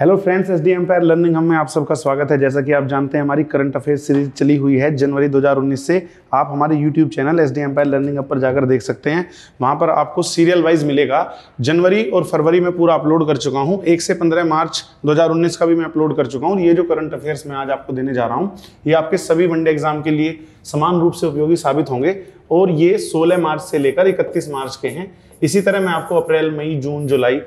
Hello friends S D empire learning हम में आप सबका स्वागत है। जैसा कि आप जानते हैं, हमारी करंट अफेयर्स सीरीज़ चली हुई है जनवरी 2019 से। आप हमारे YouTube channel S D empire learning app पर जाकर देख सकते हैं। वहाँ पर आपको सीरियल वाइज मिलेगा। जनवरी और फरवरी में पूरा अपलोड कर चुका हूँ। एक से पंद्रह मार्च दो हज़ार उन्नीस का भी मैं अपलोड कर चुका हूँ। ये जो करंट अफेयर्स मैं आज आपको देने जा रहा हूँ, ये आपके सभी वनडे एग्ज़ाम के लिए समान रूप से उपयोगी साबित होंगे। और ये सोलह मार्च से लेकर इकतीस मार्च के हैं। इसी तरह मैं आपको अप्रैल, मई, जून, जुलाई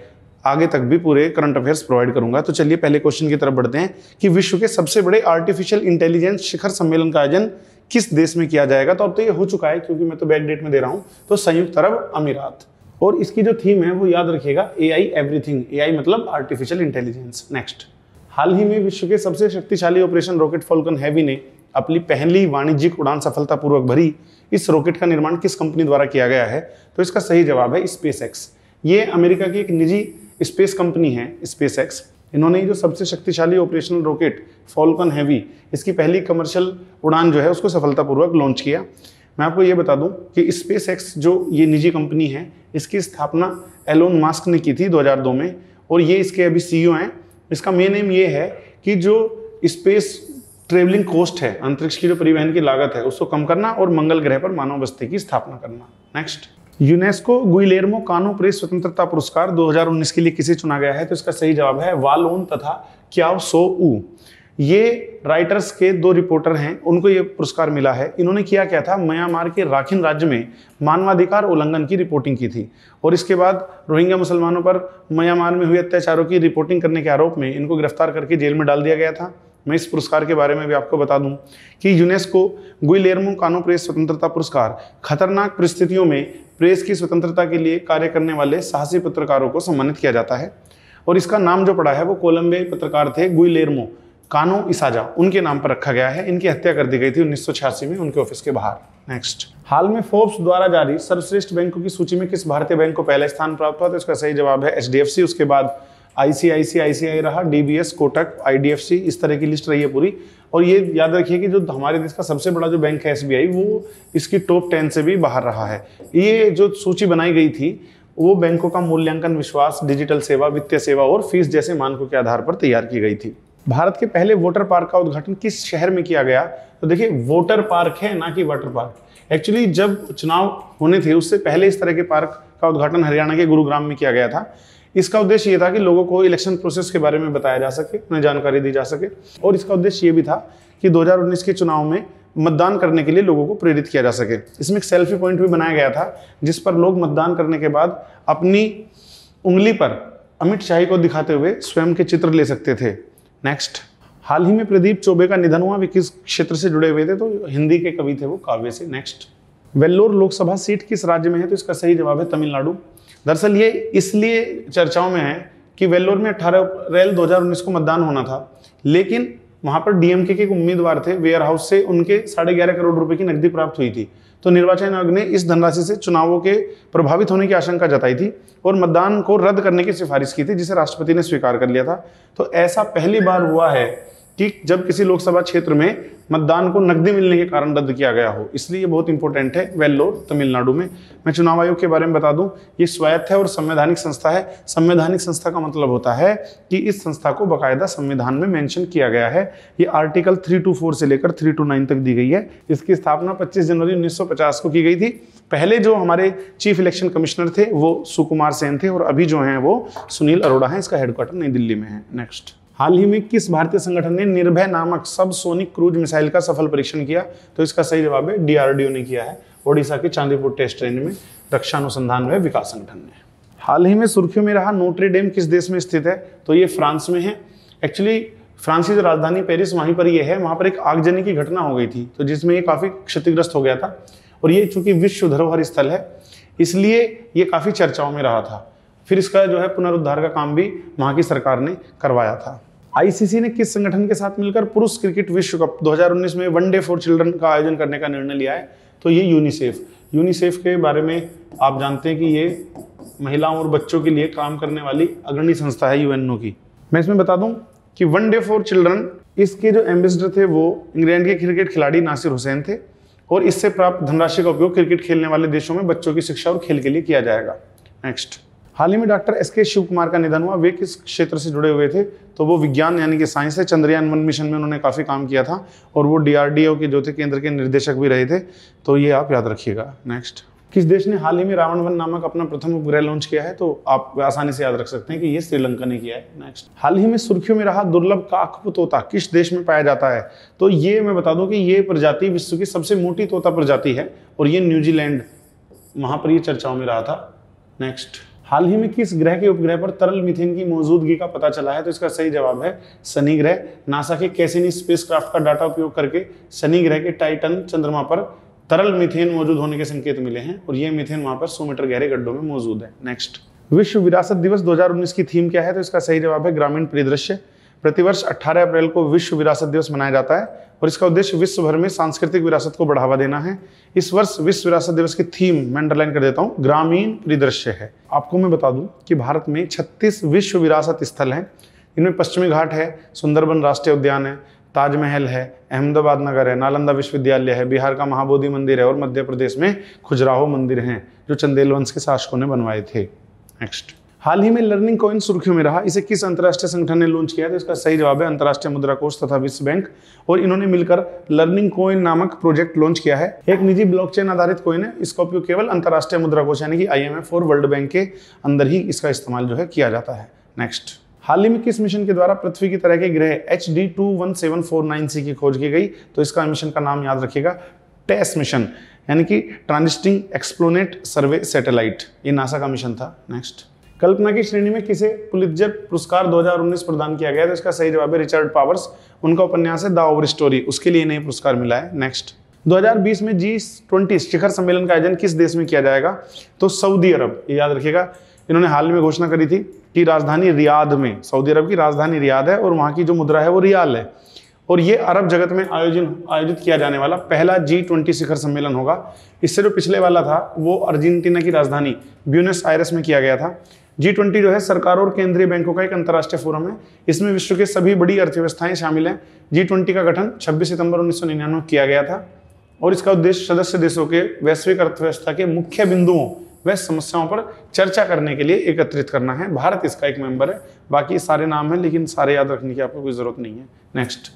आगे तक भी पूरे करंट अफेयर्स प्रोवाइड करूँगा। तो चलिए पहले क्वेश्चन की तरफ़ बढ़ते हैं कि विश्व के सबसे बड़े आर्टिफिशियल इंटेलिजेंस शिखर सम्मेलन का आयोजन किस देश में किया जाएगा? तो अब तो ये हो चुका है, क्योंकि मैं तो बैक डेट में दे रहा हूँ। तो संयुक्त अरब अमीरात। और इसकी जो थीम है, वो याद रखिएगा ए आई एवरीथिंग ए आई मतलब आर्टिफिशियल इंटेलिजेंस नेक्स्ट हाल ही में विश्व के सबसे शक्तिशाली ऑपरेशन रॉकेट फॉल्कन हैवी ने अपनी पहली वाणिज्यिक उड़ान सफलतापूर्वक भरी। इस रॉकेट का निर्माण किस कंपनी द्वारा किया गया है? तो इसका सही जवाब है स्पेस ये अमेरिका की एक निजी स्पेस कंपनी है स्पेस एक्स इन्होंने जो सबसे शक्तिशाली ऑपरेशनल रॉकेट, फॉल्कन हैवी, इसकी पहली कमर्शियल उड़ान जो है, उसको सफलतापूर्वक लॉन्च किया। मैं आपको ये बता दूँ कि स्पेस एक्स जो ये निजी कंपनी है, इसकी स्थापना एलोन मास्क ने की थी 2002 में, और ये इसके अभी सीईओ हैं। इसका मेन एम ये है कि जो स्पेस ट्रेवलिंग कॉस्ट है, अंतरिक्ष की जो परिवहन की लागत है, उसको कम करना और मंगल ग्रह पर मानव बस्ती की स्थापना करना। Next UNESCO Guillermo Cano press स्वतंत्रता पुरस्कार 2019 के लिए किसे चुना गया है? तो इसका सही जवाब है वालोन तथा क्याव सो ऊ। ये राइटर्स के दो रिपोर्टर हैं, उनको ये पुरस्कार मिला है। इन्होंने किया क्या था? म्यांमार के राखिन राज्य में मानवाधिकार उल्लंघन की रिपोर्टिंग की थी। और इसके बाद रोहिंग्या मुसलमानों पर म्यांमार में हुए अत्याचारों की रिपोर्टिंग करने के आरोप में इनको गिरफ़्तार करके जेल में डाल दिया गया था। मैं इस पुरस्कार के बारे में भी आपको बता दूँ कि यूनेस्को गुइलेर्मो कानो प्रेस स्वतंत्रता पुरस्कार खतरनाक परिस्थितियों में प्रेस की स्वतंत्रता के लिए कार्य करने वाले साहसी पत्रकारों को सम्मानित किया जाता है। और इसका नाम जो पड़ा है वो कोलंबे पत्रकार थे गुइलेरमो, कानो इसाजा। उनके नाम पर रखा गया है। इनकी हत्या कर दी गई थी उन्नीस सौ छियासी में उनके ऑफ़िस के बाहर। नेक्स्ट हाल में फोर्ब्स द्वारा जारी सर्वश्रेष्ठ बैंकों की सूची में किस भारतीय बैंक को पहला स्थान प्राप्त हुआ तो इसका सही जवाब है एचडीएफसी। उसके बाद आईसीआईसीआईसीआई रहा डीबीएस कोटक आईडीएफसी इस तरह की लिस्ट रही है पूरी। और ये याद रखिए कि जो हमारे देश का सबसे बड़ा जो बैंक है एसबीआई वो इसकी टॉप टेन से भी बाहर रहा है। ये जो सूची बनाई गई थी, वो बैंकों का मूल्यांकन, विश्वास, डिजिटल सेवा, वित्तीय सेवा और फ़ीस जैसे मानकों के आधार पर तैयार की गई थी। भारत के पहले वोटर पार्क का उद्घाटन किस शहर में किया गया? तो देखिए, वोटर पार्क है, ना कि वाटर पार्क। एक्चुअली जब चुनाव होने थे, उससे पहले इस तरह के पार्क का उद्घाटन हरियाणा के गुरुग्राम में किया गया था। इसका उद्देश्य ये था कि लोगों को इलेक्शन प्रोसेस के बारे में बताया जा सके, उन्हें जानकारी दी जा सके। और इसका उद्देश्य ये भी था कि 2019 के चुनाव में मतदान करने के लिए लोगों को प्रेरित किया जा सके। इसमें एक सेल्फी पॉइंट भी बनाया गया था, जिस पर लोग मतदान करने के बाद अपनी उंगली पर अमित शाही को दिखाते हुए स्वयं के चित्र ले सकते थे। नेक्स्ट हाल ही में प्रदीप चौबे का निधन हुआ, वे किस क्षेत्र से जुड़े हुए थे? तो हिंदी के कवि थे वो काव्य से। नेक्स्ट वेल्लोर लोकसभा सीट किस राज्य में है? तो इसका सही जवाब है तमिलनाडु। दरअसल ये इसलिए चर्चाओं में है कि वेल्लोर में 18 अप्रैल 2019 को मतदान होना था, लेकिन वहाँ पर डीएमके के उम्मीदवार थे वेयर हाउस से उनके साढ़े ग्यारह करोड़ रुपए की नकदी प्राप्त हुई थी। तो निर्वाचन आयोग ने इस धनराशि से चुनावों के प्रभावित होने की आशंका जताई थी और मतदान को रद्द करने की सिफारिश की थी, जिसे राष्ट्रपति ने स्वीकार कर लिया था। तो ऐसा पहली बार हुआ है कि जब किसी लोकसभा क्षेत्र में मतदान को नकदी मिलने के कारण रद्द किया गया हो, इसलिए ये बहुत इंपॉर्टेंट है वेल्लोर तमिलनाडु में। मैं चुनाव आयोग के बारे में बता दूँ, ये स्वायत्त है और संवैधानिक संस्था है। संवैधानिक संस्था का मतलब होता है कि इस संस्था को बाकायदा संविधान में मेंशन किया गया है। ये आर्टिकल थ्री टू फोर से लेकर थ्री टू नाइन तक दी गई है। इसकी स्थापना पच्चीस जनवरी उन्नीस सौ पचास को की गई थी। पहले जो हमारे चीफ इलेक्शन कमिश्नर थे, वो सुकुमार सेन थे और अभी जो हैं वो सुनील अरोड़ा हैं, इसका हेडक्वार्टर नई दिल्ली में है। नेक्स्ट हाल ही में किस भारतीय संगठन ने निर्भय नामक सब सोनिक क्रूज मिसाइल का सफल परीक्षण किया? तो इसका सही जवाब है, डीआरडीओ ने किया है। ओडिशा के चांदीपुर टेस्ट रेंज में रक्षा अनुसंधान व विकास संगठन ने। हाल ही में सुर्खियों में रहा, नोट्री डेम किस देश में स्थित है? तो ये फ्रांस में है। एक्चुअली, फ्रांस की जो राजधानी पेरिस, वहीं पर ये है। वहाँ पर एक आगजनी की घटना हो गई थी तो जिसमें ये काफ़ी क्षतिग्रस्त हो गया था। और ये चूँकि विश्व धरोहर स्थल है, इसलिए ये काफ़ी चर्चाओं में रहा था। फिर इसका जो है पुनरुद्धार का काम भी वहाँ की सरकार ने करवाया था। आईसीसी ने किस संगठन के साथ मिलकर पुरुष क्रिकेट विश्व कप 2019 में वनडे फॉर चिल्ड्रन का आयोजन करने का निर्णय लिया है? तो ये यूनिसेफ यूनिसेफ के बारे में आप जानते हैं कि ये महिलाओं और बच्चों के लिए काम करने वाली अग्रणी संस्था है यूएनओ की। मैं इसमें बता दूँ कि वन डे फॉर चिल्ड्रन, इसके जो एम्बेसडर थे वो इंग्लैंड के क्रिकेट खिलाड़ी नासिर हुसैन थे और इससे प्राप्त धनराशि का उपयोग क्रिकेट खेलने वाले देशों में बच्चों की शिक्षा और खेल के लिए किया जाएगा। नेक्स्ट हाल ही में डॉक्टर एस के शिव कुमार का निधन हुआ। वे किस क्षेत्र से जुड़े हुए थे? तो वो विज्ञान यानी कि साइंस है, चंद्रयान वन मिशन में उन्होंने काफ़ी काम किया था और वो डीआरडीओ के ज्योति केंद्र के निर्देशक भी रहे थे। तो ये आप याद रखिएगा। नेक्स्ट किस देश ने हाल ही में रावण वन नामक अपना प्रथम उपग्रह लॉन्च किया है? तो आप आसानी से याद रख सकते हैं कि ये श्रीलंका ने किया है। नेक्स्ट हाल ही में सुर्खियों में रहा दुर्लभ काकप तोता किस देश में पाया जाता है? तो ये मैं बता दूँ कि ये प्रजाति विश्व की सबसे मोटी तोता प्रजाति है और ये न्यूजीलैंड। वहाँ पर ये चर्चाओं में रहा था। नेक्स्ट हाल ही में किस ग्रह के उपग्रह पर तरल मिथेन की मौजूदगी का पता चला है? तो इसका सही जवाब है शनि ग्रह। नासा के कैसेनी स्पेस क्राफ्ट का डाटा उपयोग करके शनि ग्रह के टाइटन चंद्रमा पर तरल मिथेन मौजूद होने के संकेत मिले हैं और यह मिथेन वहाँ पर 100 मीटर गहरे गड्ढों में मौजूद है। नेक्स्ट विश्व विरासत दिवस 2019 की थीम क्या है? तो इसका सही जवाब है ग्रामीण परिदृश्य। प्रतिवर्ष 18 अप्रैल को विश्व विरासत दिवस मनाया जाता है और इसका उद्देश्य विश्व भर में सांस्कृतिक विरासत को बढ़ावा देना है। इस वर्ष विश्व विरासत दिवस की थीम मैं अंडरलाइन कर देता हूँ, ग्रामीण परिदृश्य है। आपको मैं बता दूँ कि भारत में 36 विश्व विरासत स्थल हैं। इनमें पश्चिमी घाट है, सुंदरबन राष्ट्रीय उद्यान है, ताजमहल है, अहमदाबाद नगर है, नालंदा विश्वविद्यालय है, बिहार का महाबोधि मंदिर है और मध्य प्रदेश में खुजराहो मंदिर हैं, जो चंदेल वंश के शासकों ने बनवाए थे। नेक्स्ट हाल ही में लर्निंग कॉइन सुर्खियों में रहा? इसे किस अंतर्राष्ट्रीय संगठन ने लॉन्च किया तो इसका सही जवाब है अंतर्राष्ट्रीय मुद्रा कोष तथा विश्व बैंक। और इन्होंने मिलकर लर्निंग कॉइन नामक प्रोजेक्ट लॉन्च किया है। एक निजी ब्लॉकचेन आधारित कॉइन है। इसका उपयोग केवल अंतर्राष्ट्रीय मुद्रा कोष यानी कि आईएमएफ और वर्ल्ड बैंक के अंदर ही इसका इस्तेमाल जो है किया जाता है। नेक्स्ट हाल ही में किस मिशन के द्वारा पृथ्वी की तरह के ग्रह H D two one seven four nine C की खोज की गई? तो इसका मिशन का नाम याद रखिएगा। टेस मिशन यानी कि ट्रांजिस्टिंग एक्सप्लोनेट सर्वे सैटेलाइट ये नासा का मिशन था। नेक्स्ट कल्पना की श्रेणी में किसे पुलित्जर पुरस्कार 2019 प्रदान किया गया तो इसका सही जवाब है रिचर्ड पावर्स। उनका उपन्यास है द ओवर स्टोरी। उसके लिए नई पुरस्कार मिला है। नेक्स्ट 2020 में जी ट्वेंटी, शिखर सम्मेलन का आयोजन किस देश में किया जाएगा? तो सऊदी अरब, ये याद रखिएगा। इन्होंने हाल में घोषणा करी थी कि राजधानी रियाद में, सऊदी अरब की राजधानी रियाद है और वहाँ की जो मुद्रा है वो रियाल है। और ये अरब जगत में आयोजन, आयोजित किया जाने वाला पहला जी ट्वेंटी शिखर सम्मेलन होगा। इससे जो पिछले वाला था, वो अर्जेंटीना की राजधानी ब्यूनस आयरस में किया गया था। जी ट्वेंटी जो है, सरकार और केंद्रीय बैंकों का एक अंतर्राष्ट्रीय फोरम है। इसमें विश्व के सभी बड़ी अर्थव्यवस्थाएँ शामिल हैं। जी ट्वेंटी का गठन 26 सितंबर उन्नीस सौ निन्यानवे किया गया था और इसका उद्देश्य सदस्य देशों के वैश्विक अर्थव्यवस्था के मुख्य बिंदुओं व समस्याओं पर चर्चा करने के लिए एकत्रित करना है। भारत इसका एक मेंबर है। बाकी सारे नाम है, लेकिन सारे याद रखने की आपको कोई ज़रूरत नहीं है। नेक्स्ट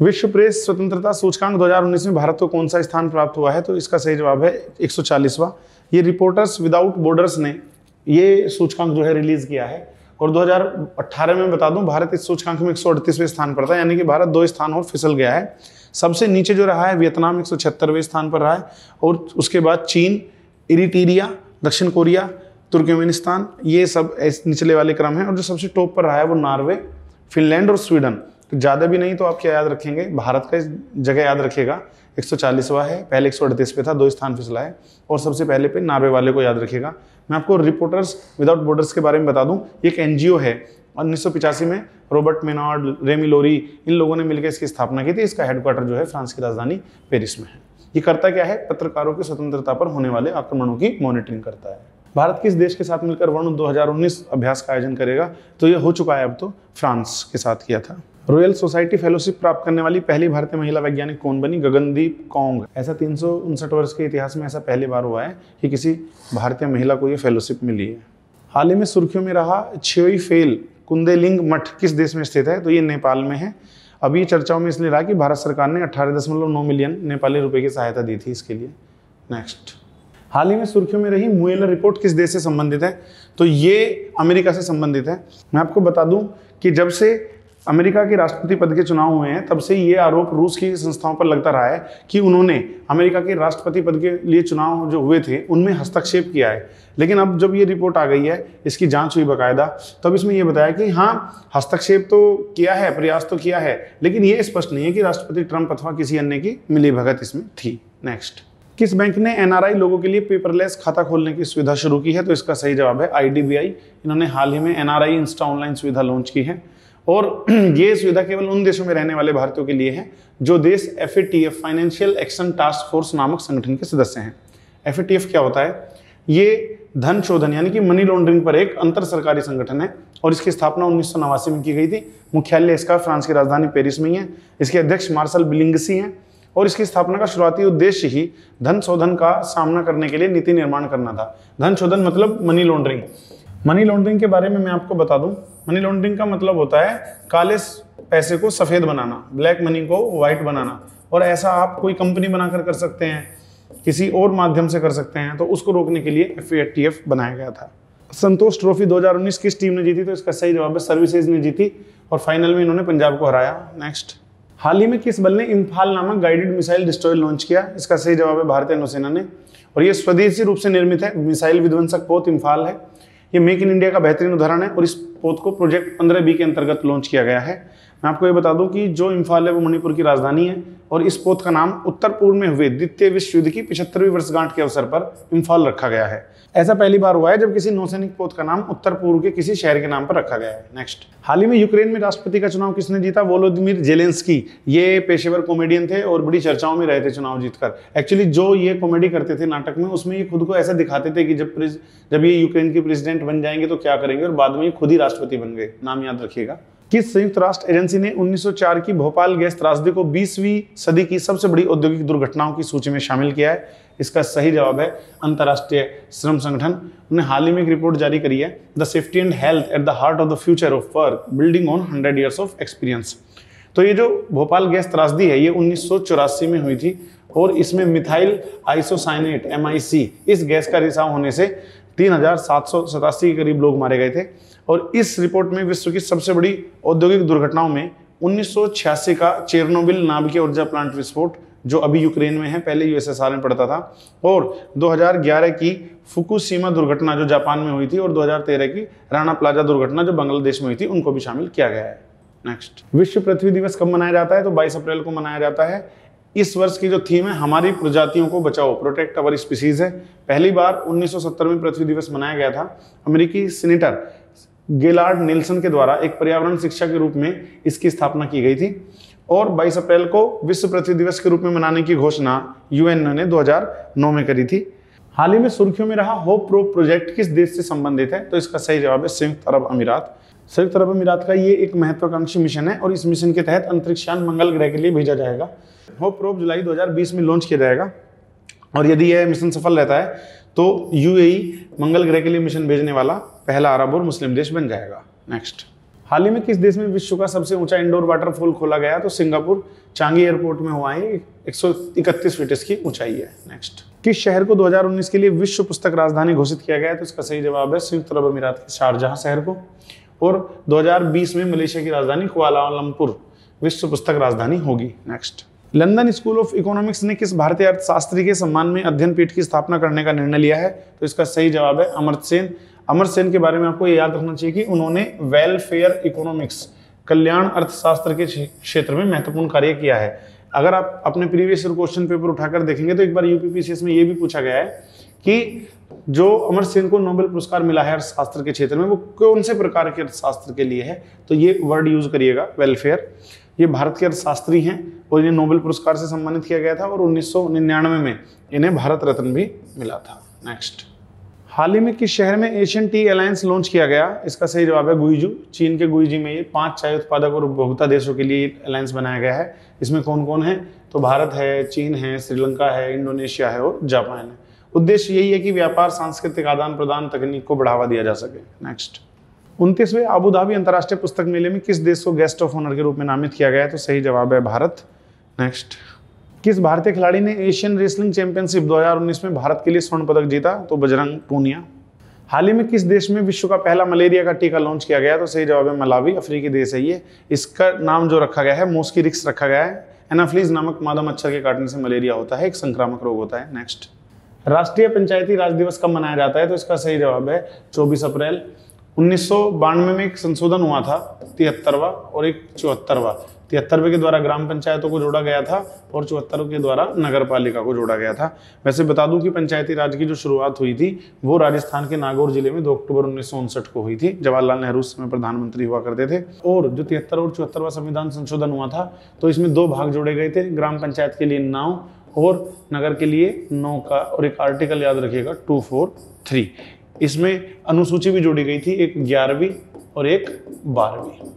विश्व प्रेस स्वतंत्रता सूचकांक 2019 में भारत को कौन सा स्थान प्राप्त हुआ है? तो इसका सही जवाब है 140वां ये रिपोर्टर्स विदाउट बॉर्डर्स ने ये सूचकांक जो है रिलीज़ किया है। और 2018 में बता दूँ, भारत इस सूचकांक में एक स्थान पर था, यानी कि भारत दो स्थान और फिसल गया है। सबसे नीचे जो रहा है, वियतनाम एक स्थान पर रहा है, और उसके बाद चीन, इरिटीरिया, दक्षिण कोरिया, तुर्कमेनिस्तान, ये सब निचले वाले क्रम है, और जो सबसे टॉप पर रहा है वो नॉर्वे, फिनलैंड और स्वीडन। तो ज़्यादा भी नहीं तो आप क्या याद रखेंगे, भारत का जगह याद रखेगा एक सौ है, पहले एक सौ अड़तीस पे था, दो स्थान फिसला है, और सबसे पहले पे नार्वे वाले को याद रखिएगा मैं आपको रिपोर्टर्स विदाउट बॉर्डर्स के बारे में बता दूँ एक एनजीओ है। उन्नीस में रॉबर्ट मेनार्ड रेमी लोरी इन लोगों ने मिलकर इसकी स्थापना की थी। इसका हेडक्वार्टर जो है फ्रांस की राजधानी पेरिस में है। ये करता क्या है? पत्रकारों की स्वतंत्रता पर होने वाले आक्रमणों की मॉनिटरिंग करता है। भारत किस देश के साथ मिलकर वर्ण 2019 अभ्यास का आयोजन करेगा? तो ये हो चुका है अब तो फ्रांस के साथ किया था। रॉयल सोसाइटी फेलोशिप प्राप्त करने वाली पहली भारतीय महिला वैज्ञानिक कौन बनी? गगनदीप कौंग। ऐसा तीन सौ उनसठ वर्ष के इतिहास में ऐसा पहली बार हुआ है कि किसी भारतीय महिला को ये फेलोशिप मिली है। हाल ही में सुर्खियों में रहा छियोई फेल कुंदेलिंग मठ किस देश में स्थित है? तो ये नेपाल में है। अभी चर्चाओं में इसलिए रहा कि भारत सरकार ने अठारह मिलियन नेपाली रुपए की सहायता दी थी इसके लिए। नेक्स्ट हाल ही में सुर्खियों में रही मुएलर रिपोर्ट किस देश से संबंधित है? तो ये अमेरिका से संबंधित है। मैं आपको बता दूँ कि जब से अमेरिका के राष्ट्रपति पद के चुनाव हुए हैं, तब से ये आरोप रूस की संस्थाओं पर लगता रहा है कि उन्होंने अमेरिका के राष्ट्रपति पद के लिए चुनाव जो हुए थे, उनमें हस्तक्षेप किया है। लेकिन अब जब ये रिपोर्ट आ गई है, इसकी जाँच हुई बाकायदा, तब इसमें यह बताया कि हाँ हस्तक्षेप तो किया है, प्रयास तो किया है, लेकिन ये स्पष्ट नहीं है कि राष्ट्रपति ट्रंप अथवा किसी अन्य की मिली भगत इसमें थी। नेक्स्ट, किस बैंक ने एनआरआई लोगों के लिए पेपरलेस खाता खोलने की सुविधा शुरू की है? तो इसका सही जवाब है आईडीबीआई। इन्होंने हाल ही में एनआरआई इंस्टा ऑनलाइन सुविधा लॉन्च की है। और ये सुविधा केवल उन देशों में रहने वाले भारतीयों के लिए है, जो देश FATF financial action task force नामक संगठन के सदस्य हैं। एफएटीएफ क्या होता है? ये धन शोधन, यानी कि मनी लॉन्ड्रिंग पर एक अंतर सरकारी संगठन है, और इसकी स्थापना उन्नीस सौ नवासी में की गई थी। मुख्यालय इसका फ्रांस की राजधानी पेरिस में ही है। इसके अध्यक्ष मार्शल बिलिंगसी हैं, और इसकी स्थापना का शुरुआती उद्देश्य ही धन शोधन का सामना करने के लिए नीति निर्माण करना था। धन शोधन मतलब मनी लॉन्ड्रिंग मनी लॉन्ड्रिंग के बारे में मैं आपको बता दूँ। मनी लॉन्ड्रिंग का मतलब होता है काले पैसे को सफ़ेद बनाना, ब्लैक मनी को वाइट बनाना। और ऐसा आप कोई कंपनी बनाकर कर सकते हैं, किसी और माध्यम से कर सकते हैं तो उसको रोकने के लिए एफ़ बनाया गया था। संतोष ट्रॉफी 2019 किस टीम ने जीती? तो इसका सही जवाब है सर्विसेज़ ने जीती और फाइनल में इन्होंने पंजाब को हराया। नेक्स्ट हाल ही में किस बल ने इम्फाल नामक गाइडेड मिसाइल डिस्ट्रॉय लॉन्च किया? इसका सही जवाब है भारतीय नौसेना ने। और ये स्वदेशी रूप से निर्मित है। मिसाइल विध्वंसक पोत इम्फाल है। ये मेक इन इंडिया का बेहतरीन उदाहरण है और इस पोत को प्रोजेक्ट पंद्रह बी के अंतर्गत लॉन्च किया गया है। मैं आपको ये बता दूँ कि जो इम्फाल है वो मणिपुर की राजधानी है और इस पोत का नाम उत्तर पूर्व में हुए द्वितीय विश्व युद्ध की पिछहत्तरवीं वर्षगांठ के अवसर पर इम्फाल रखा गया है। ऐसा पहली बार हुआ है जब किसी नौसैनिक पोत का नाम उत्तर पूर्व के किसी शहर के नाम पर रखा गया है। नेक्स्ट हाल ही में यूक्रेन में राष्ट्रपति का चुनाव किसने जीता? वोलोदिमिर जेलेंस्की ये पेशेवर कॉमेडियन थे और बड़ी चर्चाओं में रहे थे चुनाव जीतकर। एक्चुअली जो ये कॉमेडी करते थे नाटक में, उसमें ये खुद को ऐसा दिखाते थे कि जब जब ये यूक्रेन के प्रेसिडेंट बन जाएँगे तो क्या करेंगे और बाद में ये खुद ही राष्ट्रपति बन गए। नाम याद रखिएगा। किस संयुक्त राष्ट्र एजेंसी ने 1904 की भोपाल गैस त्रासदी को 20वीं सदी की सबसे बड़ी औद्योगिक दुर्घटनाओं की सूची में शामिल किया है? इसका सही जवाब है अंतर्राष्ट्रीय श्रम संगठन। उन्होंने हाल ही में एक रिपोर्ट जारी करी है, the safety and health at the heart of the future of work, building on hundred years of experience. तो ये जो भोपाल गैस त्रासदी है, ये उन्नीस सौ चौरासी में हुई थी और इसमें मिथाइल आइसोसाइनेट एमआईसी इस गैस का रिसाव होने से तीन हज़ार सात सौ सतासी के करीब लोग मारे गए थे। और इस रिपोर्ट में विश्व की सबसे बड़ी औद्योगिक दुर्घटनाओं में उन्नीस सौ छियासी का चेरनोबिल नाभिकीय ऊर्जा प्लांट विस्फोट, जो अभी यूक्रेन में है, पहले यूएसएसआर में पड़ता था। और 2011 की फुकुशिमा दुर्घटना, जो जापान में हुई थी, और 2013 की राणा प्लाजा दुर्घटना, जो बांग्लादेश में हुई थी, उनको भी शामिल किया गया है। नेक्स्ट विश्व पृथ्वी दिवस कब मनाया जाता है? तो 22 अप्रैल को मनाया जाता है। इस वर्ष की जो थीम है, हमारी प्रजातियों को बचाओ प्रोटेक्ट अवर स्पीसीज है। पहली बार 1970 में पृथ्वी दिवस मनाया गया था। अमेरिकी सीनेटर गेलार्ड निल्सन के द्वारा एक पर्यावरण शिक्षा के रूप में इसकी स्थापना की गई थी और 22 अप्रैल को विश्व पृथ्वी दिवस के रूप में मनाने की घोषणा यूएन ने 2009 में करी थी। हाल ही में सुर्खियों में रहा, होप प्रो प्रोजेक्ट किस देश से संबंधित है? तो इसका सही जवाब है संयुक्त अरब अमीरात। संयुक्त अरब अमीरात का ये एक महत्वाकांक्षी मिशन है और इस मिशन के तहत अंतरिक्षयान मंगल ग्रह के लिए भेजा जाएगा। होप प्रो जुलाई 2020 में लॉन्च किया जाएगा। और यदि यह मिशन सफल रहता है तो यूएई मंगल ग्रह के लिए मिशन भेजने वाला पहला अरब और मुस्लिम देश बन जाएगा। नेक्स्ट हाल ही में किस देश में विश्व का सबसे ऊँचा इंडोर वाटरफॉल खोला गया तो सिंगापुर चांगी एयरपोर्ट में हुआ है, एक सौ इकतीस फीट इसकी ऊंचाई है। नेक्स्ट किस शहर को 2019 के लिए विश्व पुस्तक राजधानी घोषित किया गया तो इसका सही जवाब है संयुक्त अरब अमीरात के शारजहां शहर को। और 2020 में मलेशिया की राजधानी कुआलालंपुर विश्व पुस्तक राजधानी होगी। Next London school of economics ने किस भारतीय अर्थशास्त्री के सम्मान में अध्ययन पीठ की स्थापना करने का निर्णय लिया है? तो इसका सही जवाब है अमर्त सेन। अमर सेन के बारे में आपको ये याद रखना चाहिए कि उन्होंने वेलफेयर इकोनॉमिक्स कल्याण अर्थशास्त्र के क्षेत्र में महत्वपूर्ण कार्य किया है। अगर आप अपने प्रीवियस क्वेश्चन पेपर उठाकर देखेंगे तो एक बार यूपीपीसीएस में ये भी पूछा गया है कि जो अमर सेन को नोबेल पुरस्कार मिला है अर्थशास्त्र के क्षेत्र में, वो कौन से प्रकार के अर्थशास्त्र के लिए है? तो ये वर्ड यूज़ करिएगा वेलफेयर ये भारत के अर्थशास्त्री हैं और इन्हें नोबेल पुरस्कार से सम्मानित किया गया था और उन्नीस सौ निन्यानवे में इन्हें भारत रत्न भी मिला था। नेक्स्ट हाल ही में किस शहर में एशियन टी अलायंस लॉन्च किया गया, इसका सही जवाब है गुईजू चीन के गुईजी में ये पाँच चाय उत्पादक और उपभोक्ता देशों के लिए अलायंस बनाया गया है। इसमें कौन कौन है? तो भारत है, चीन है, श्रीलंका है, इंडोनेशिया है और जापान है। उद्देश्य यही है कि व्यापार, सांस्कृतिक आदान प्रदान तकनीक को बढ़ावा दिया जा सके। नेक्स्ट उनतीसवें आबूधाबी अंतर्राष्ट्रीय पुस्तक मेले में किस देश को गेस्ट ऑफ़ ऑनर के रूप में नामित किया गया है? तो सही जवाब है भारत। नेक्स्ट किस भारतीय खिलाड़ी ने एशियन रेसलिंग चैंपियनशिप 2019 में भारत के लिए स्वर्ण पदक जीता? तो बजरंग पूनिया। हाल ही में किस देश में विश्व का पहला मलेरिया का टीका लॉन्च किया गया? तो सही जवाब है मलावी, अफ्रीकी देश है ये। इसका नाम जो रखा गया है, मोस्की रिक्स रखा गया है। एनाफ्लीज नामक मादा मच्छर के काटने से मलेरिया होता है, एक संक्रामक रोग होता है। नेक्स्ट राष्ट्रीय पंचायती राज दिवस कब मनाया जाता है? तो इसका सही जवाब है चौबीस अप्रैल। उन्नीस सौ बानवे में एक संशोधन हुआ था, तिहत्तरवा और एक चौहत्तरवा। तिहत्तरवे के द्वारा ग्राम पंचायतों को जोड़ा गया था और चौहत्तर के द्वारा नगर पालिका को जोड़ा गया था। वैसे बता दूँ कि पंचायती राज की जो शुरुआत हुई थी, वो राजस्थान के नागौर ज़िले में दो अक्टूबर उन्नीस सौ उनसठ को हुई थी, जवाहरलाल नेहरू उस समय प्रधानमंत्री हुआ करते थे। और जो तिहत्तर और चौहत्तरवा संविधान संशोधन हुआ था तो इसमें दो भाग जोड़े गए थे, ग्राम पंचायत के लिए नौ और नगर के लिए नौ का और एक आर्टिकल याद रखिएगा, टू फोर थ्री। इसमें अनुसूची भी जोड़ी गई थी, एक ग्यारहवीं और एक बारहवीं।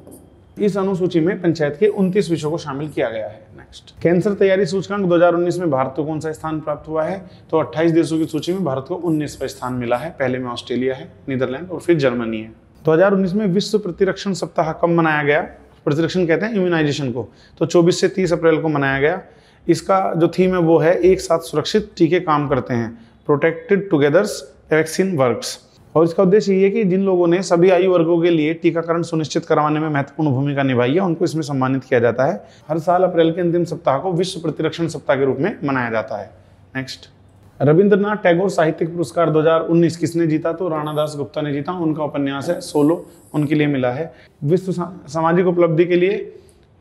इस अनुसूची में पंचायत के 29 विषयों को शामिल किया गया है। नेक्स्ट कैंसर तैयारी सूचकांक 2019 में भारत को कौन सा स्थान प्राप्त हुआ है? तो 28 देशों की सूची में भारत को 19वां स्थान मिला है। पहले में ऑस्ट्रेलिया है, नीदरलैंड और फिर जर्मनी है। 2019 में विश्व प्रतिरक्षण सप्ताह कब मनाया गया? प्रतिरक्षण कहते हैं इम्यूनाइजेशन को। तो 24 से 30 अप्रैल को मनाया गया। इसका जो थीम है वो है एक साथ सुरक्षित टीके काम करते हैं। प्रोटेक्टेड टुगेदर्स वैक्सीन वर्क्स और इसका उद्देश्य ये है कि जिन लोगों ने सभी आयु वर्गों के लिए टीकाकरण सुनिश्चित करवाने में महत्वपूर्ण भूमिका निभाई है, उनको इसमें सम्मानित किया जाता है। हर साल अप्रैल के अंतिम सप्ताह को विश्व प्रतिरक्षण सप्ताह के रूप में मनाया जाता है। नेक्स्ट रविंद्रनाथ टैगोर साहित्यिक पुरस्कार 2019 किसने जीता? तो राणा दास गुप्ता ने जीता। उनका उपन्यास है सोलो, उनके लिए मिला है। विश्व सामाजिक उपलब्धि के लिए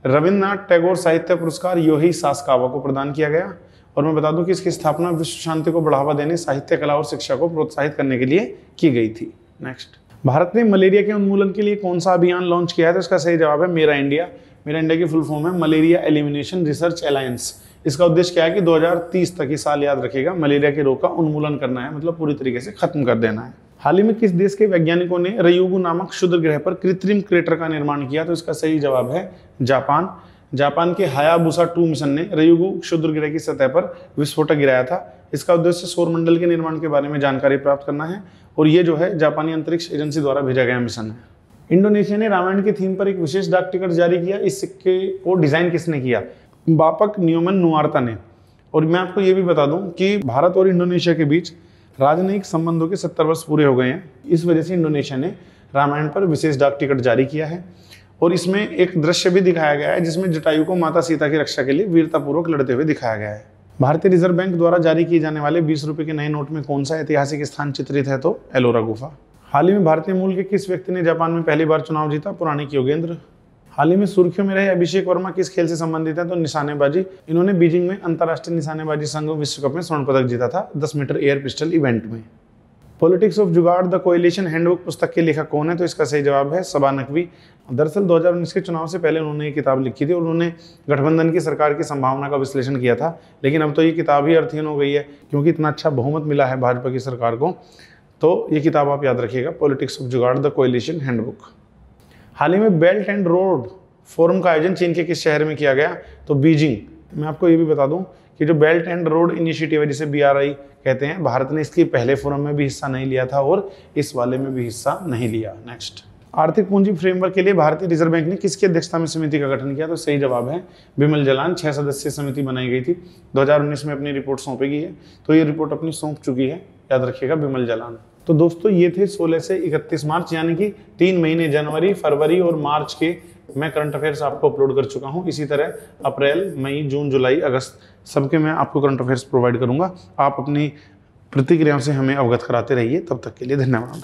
रविंद्रनाथ टैगोर साहित्य पुरस्कार योही सासकावा को प्रदान किया गया। और मैं बता दूँ कि इसकी स्थापना विश्व शांति को बढ़ावा देने, साहित्य कला और शिक्षा को प्रोत्साहित करने के लिए की गई थी। नेक्स्ट भारत ने मलेरिया के उन्मूलन के लिए कौन सा अभियान लॉन्च किया है? तो इसका सही जवाब है मेरा इंडिया मेरा इंडिया की फुल फॉर्म है मलेरिया एलिमिनेशन रिसर्च अलायंस इसका उद्देश्य क्या है कि 2030 तक ही साल याद रखेगा, मलेरिया के रोग का उन्मूलन करना है मतलब पूरी तरीके से खत्म कर देना है। हाल ही में किस देश के वैज्ञानिकों ने रयुगु नामक क्षुद्र ग्रह पर कृत्रिम क्रेटर का निर्माण किया? तो इसका सही जवाब है जापान। जापान के हायाबुसा टू मिशन ने रयुगु क्षुद्र ग्रह की सतह पर विस्फोटक गिराया था। इसका उद्देश्य सौर मंडल के निर्माण के बारे में जानकारी प्राप्त करना है और ये जो है जापानी अंतरिक्ष एजेंसी द्वारा भेजा गया मिशन है। इंडोनेशिया ने रामायण की थीम पर एक विशेष डाक टिकट जारी किया। इस सिक्के को डिज़ाइन किसने किया? बापक न्यूमन नुआरता ने। और मैं आपको ये भी बता दूँ कि भारत और इंडोनेशिया के बीच राजनयिक संबंधों के सत्तर वर्ष पूरे हो गए हैं। इस वजह से इंडोनेशिया ने रामायण पर विशेष डाक टिकट जारी किया है। और इसमें एक दृश्य भी दिखाया गया है, जिसमें जटायु को माता सीता की रक्षा के लिए वीरतापूर्वक लड़ते हुए दिखाया गया है। भारतीय रिज़र्व बैंक द्वारा जारी किए जाने वाले बीस रुपए के नए नोट में कौन सा ऐतिहासिक स्थान चित्रित है तो एलोरा गुफा। हाल ही में भारतीय मूल के किस व्यक्ति ने जापान में पहली बार चुनाव जीता? पुराणिक योगेंद्र। हाल ही में सुर्खियों में रहे अभिषेक वर्मा किस खेल से संबंधित है? तो निशानेबाजी। इन्होंने बीजिंग में अंतर्राष्ट्रीय निशानेबाजी संघ विश्व कप में स्वर्ण पदक जीता था 10 मीटर एयर पिस्टल इवेंट में। Politics of jugaad the coalition handbook पुस्तक के लेखक कौन है? तो इसका सही जवाब है सबा नकवी। दरअसल 2019 के चुनाव से पहले उन्होंने ये किताब लिखी थी और उन्होंने गठबंधन की सरकार की संभावना का विश्लेषण किया था। लेकिन अब तो ये किताब ही अर्थहीन हो गई है, क्योंकि इतना अच्छा बहुमत मिला है भाजपा की सरकार को। तो ये किताब आप याद रखिएगा politics of jugaad the coalition handbook हाल ही में बेल्ट एंड रोड फोरम का आयोजन चीन के किस शहर में किया गया? तो बीजिंग, मैं आपको ये भी बता दूँ कि जो बेल्ट एंड रोड इनिशिएटिव है, जिसे बी कहते हैं, भारत ने इसके पहले फोरम में भी हिस्सा नहीं लिया था और इस वाले में भी हिस्सा नहीं लिया। नेक्स्ट आर्थिक पूंजी फ्रेमवर्क के लिए भारतीय रिज़र्व बैंक ने किसकी अध्यक्षता में समिति का गठन किया? तो सही जवाब है बिमल जलान, छह सदस्यीय समिति बनाई गई थी। 2019 में अपनी रिपोर्ट सौंपेगी है। तो ये रिपोर्ट अपनी सौंप चुकी है। याद रखिएगा बिमल जलान। तो दोस्तों, ये थे 16 से 31 मार्च, यानी कि तीन महीने जनवरी, फरवरी और मार्च के मैं करंट अफेयर्स आपको अपलोड कर चुका हूँ। इसी तरह अप्रैल, मई, जून, जुलाई, अगस्त, सबके मैं आपको करंट अफेयर्स प्रोवाइड करूँगा। आप अपनी प्रतिक्रियाओं से हमें अवगत कराते रहिए। तब तक के लिए धन्यवाद।